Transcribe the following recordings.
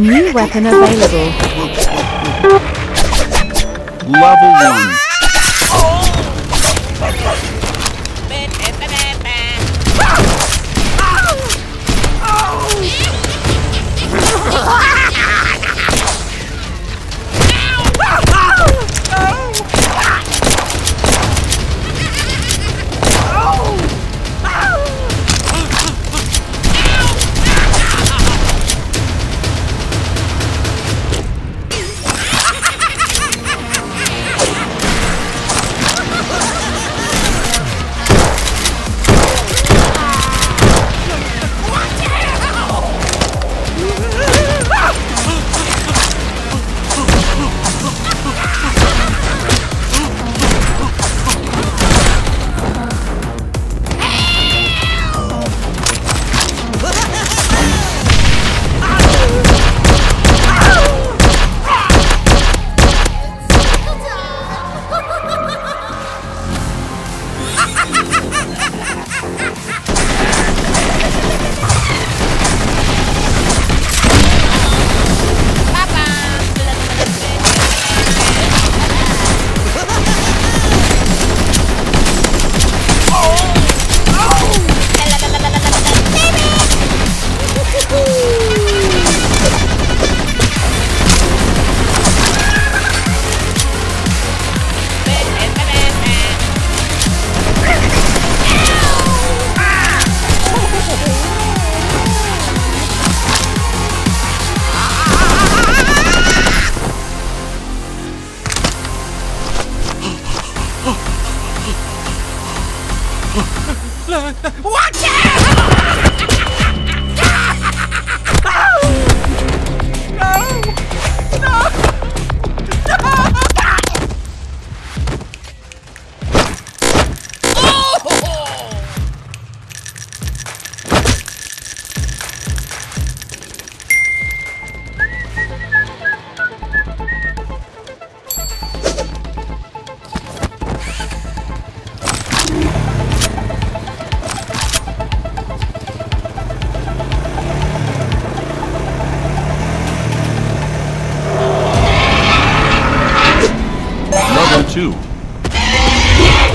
New weapon available. Level 1.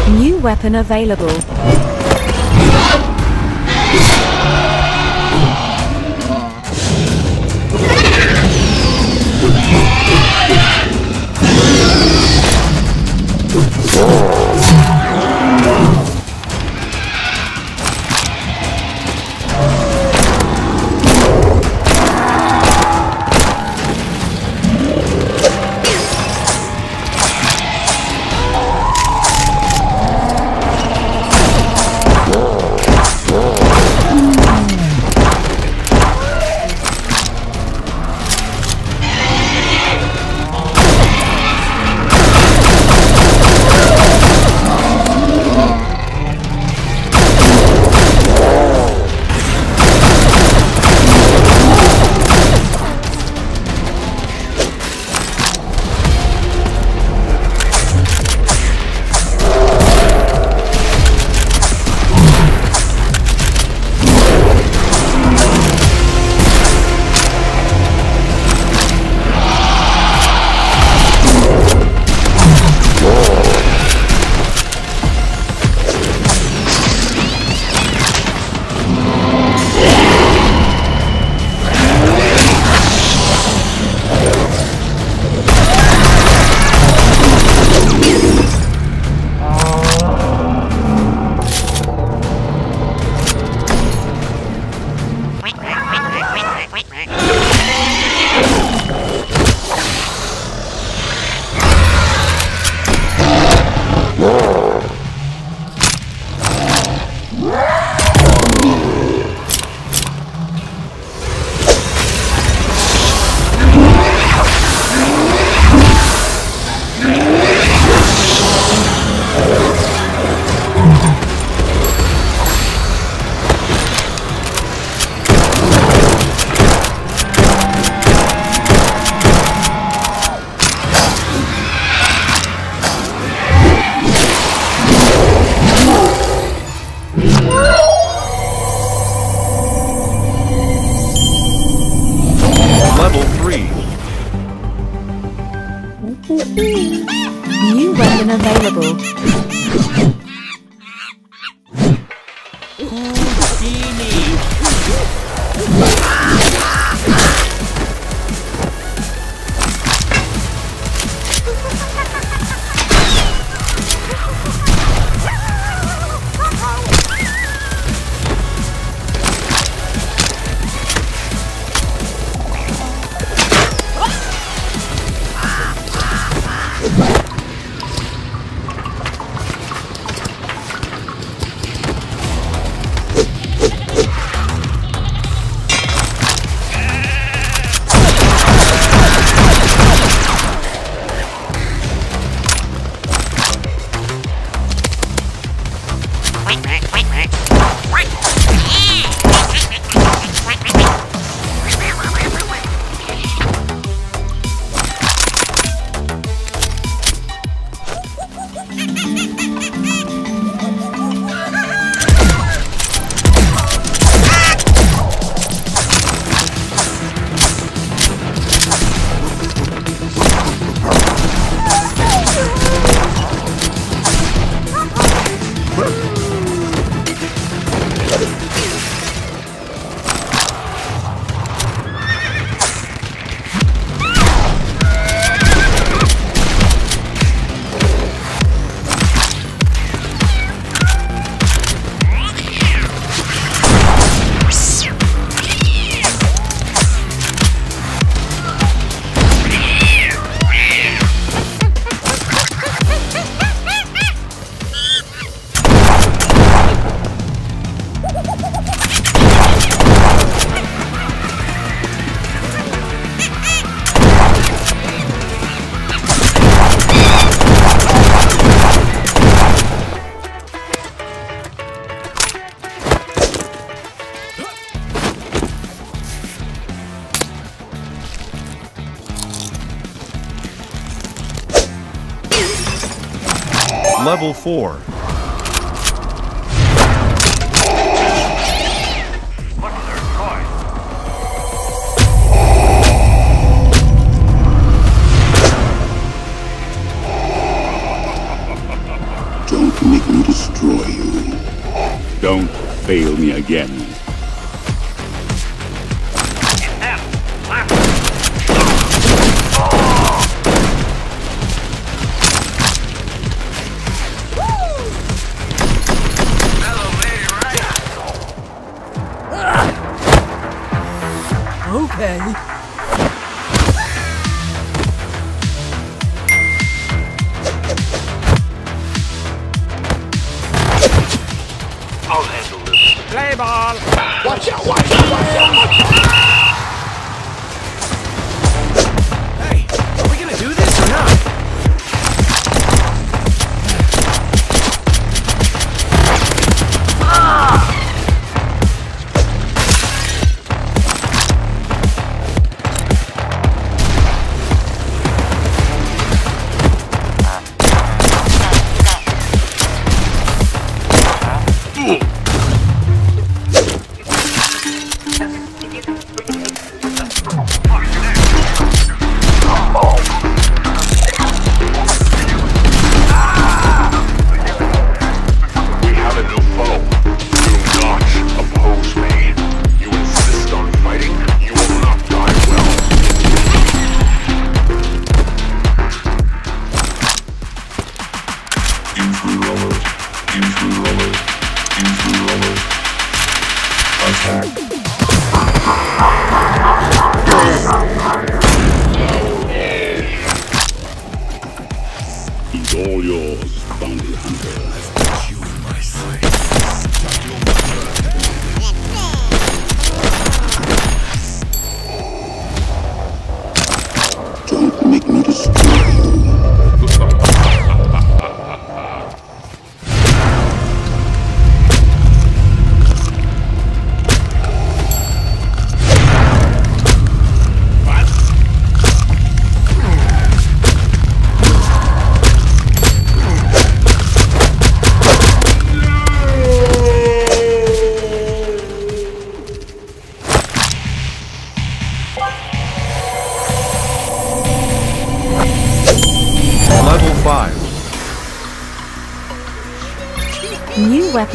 New weapon available. Oh. level 4. Don't make me destroy you. Don't fail me again. okay. Play ball! Watch out, watch out! Thank you.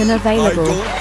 Available.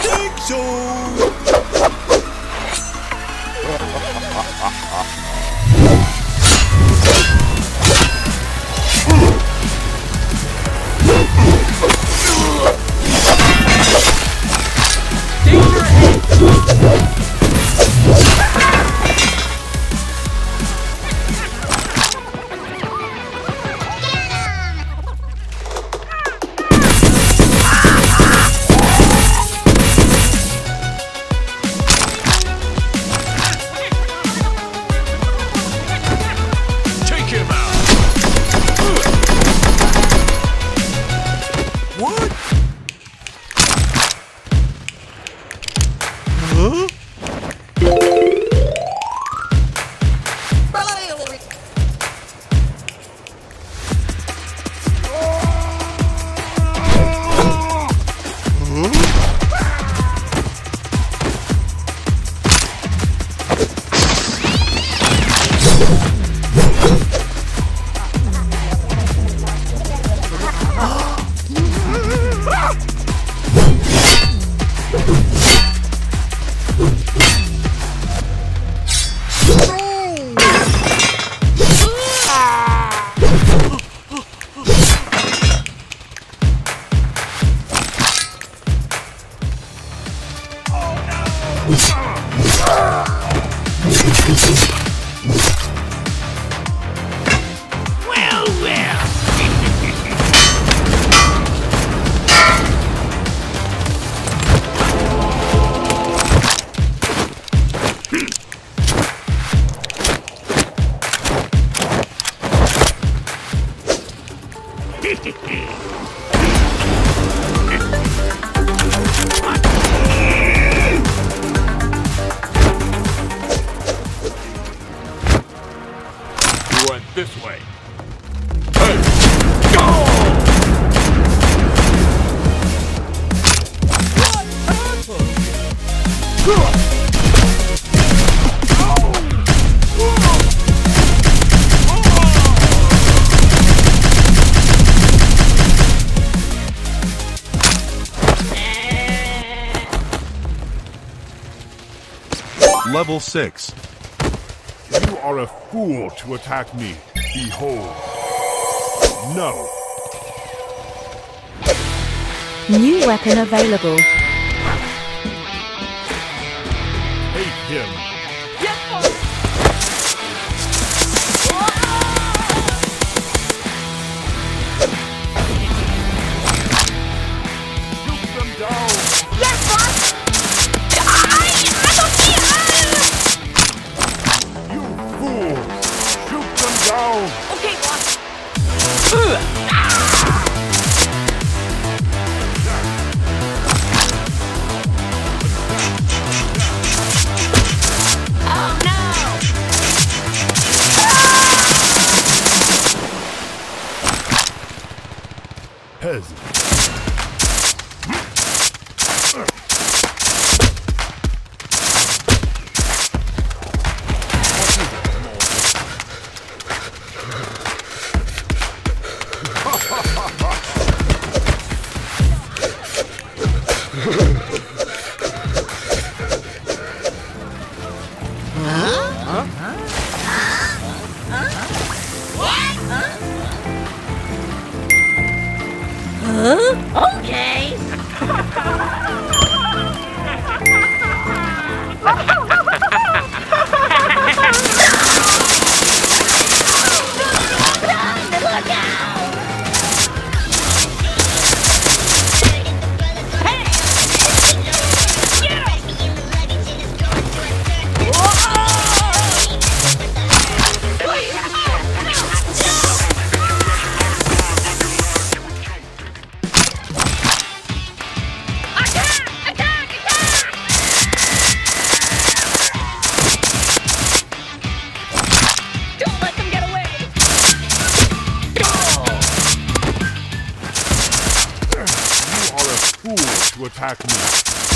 This way. Hey! Go! Level 6. You are a fool to attack me. Behold. No. New weapon available. Hate him. To attack me.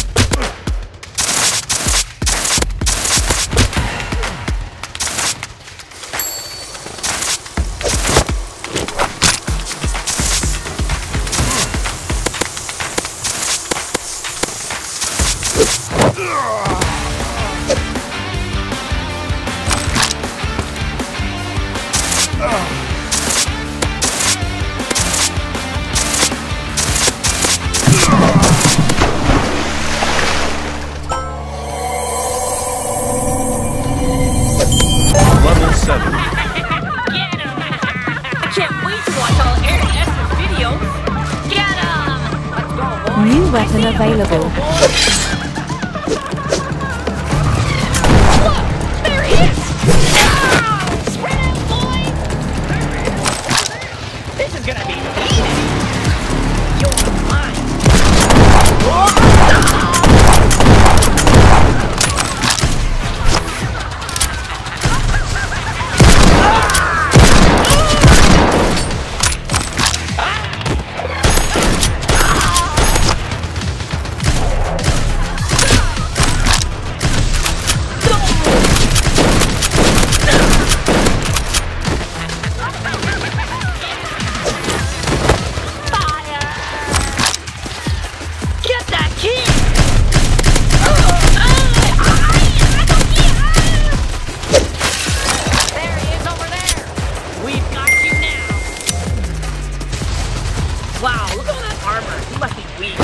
Wow, look at all that armor. He must be weak.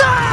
Ah!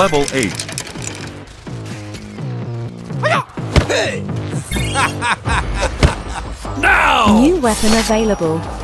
Level 8. New weapon available.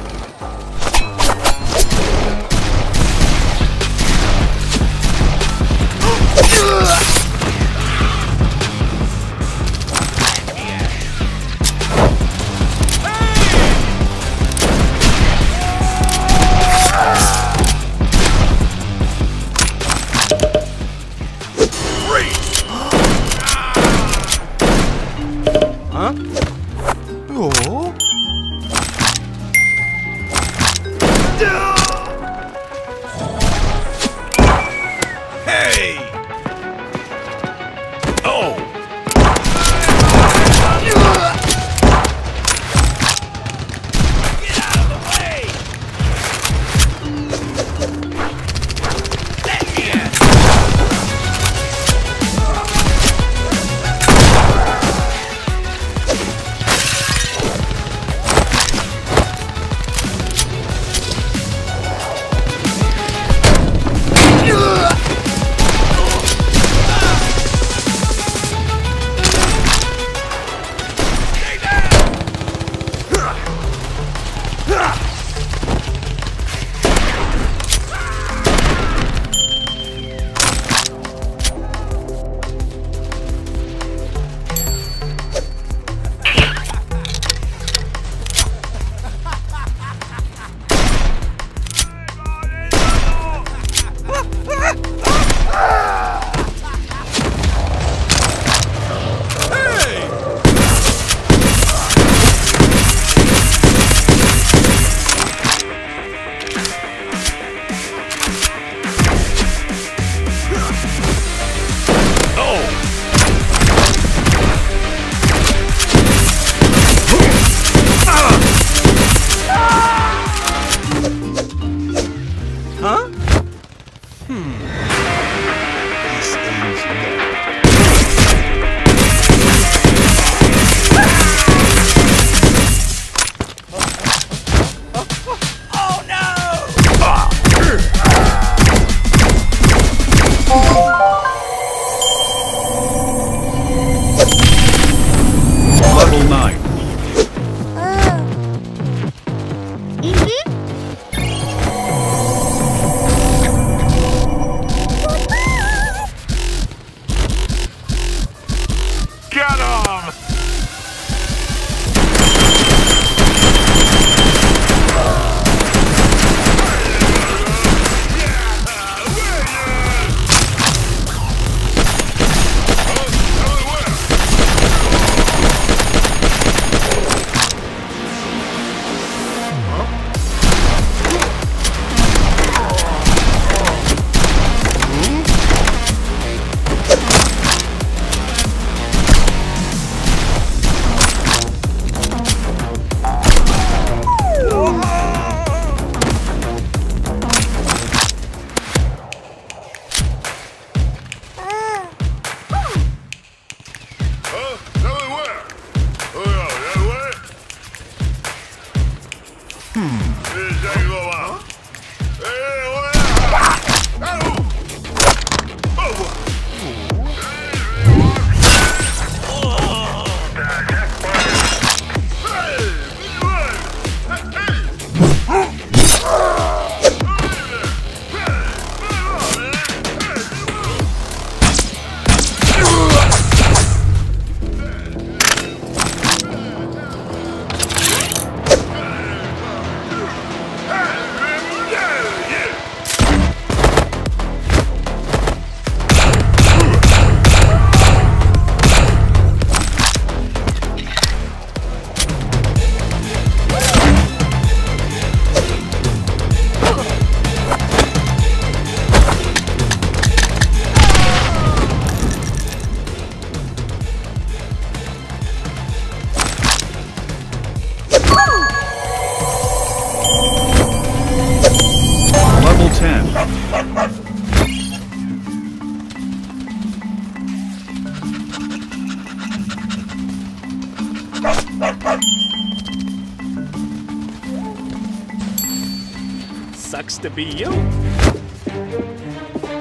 Be you.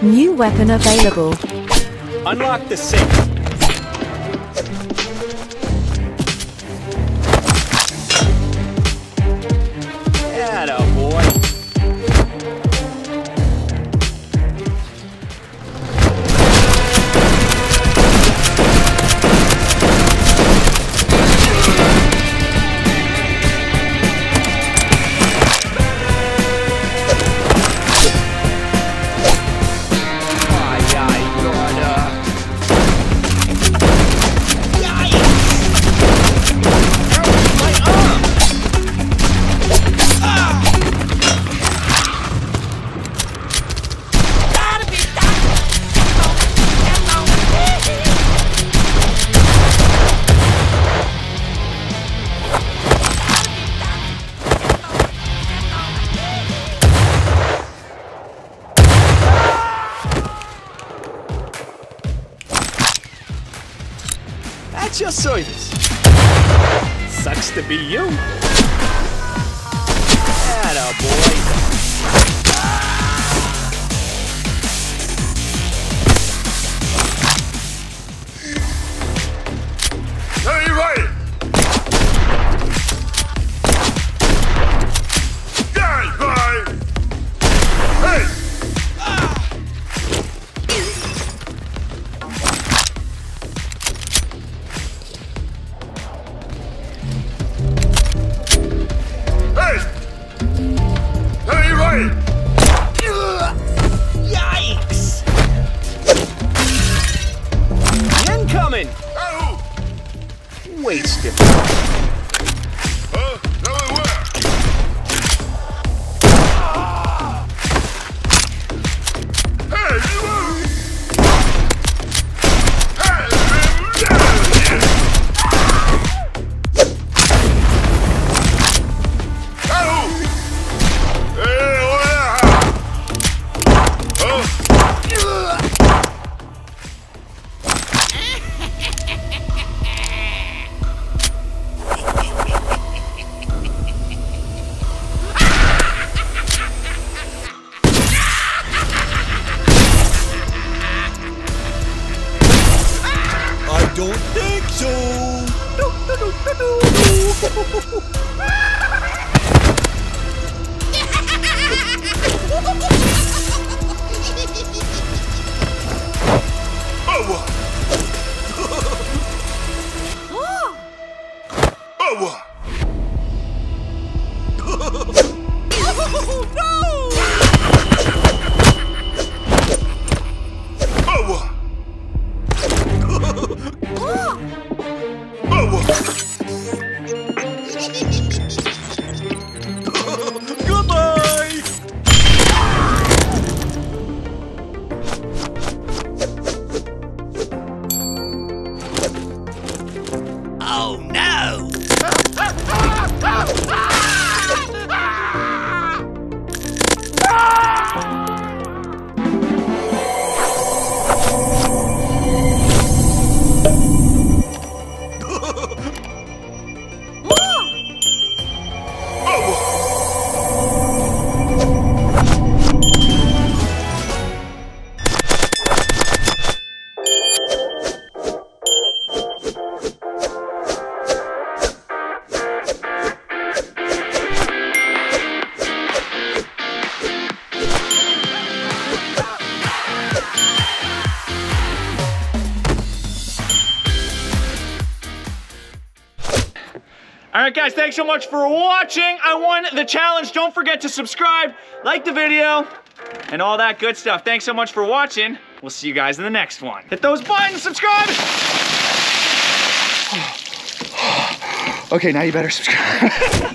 New weapon available. Unlock the safe. At your service. Sucks to be you. Atta boy. waste it. Thanks so much for watching. I won the challenge. Don't forget to subscribe, like the video, and all that good stuff. Thanks so much for watching. We'll see you guys in the next one. Hit those buttons, subscribe. okay, now you better subscribe.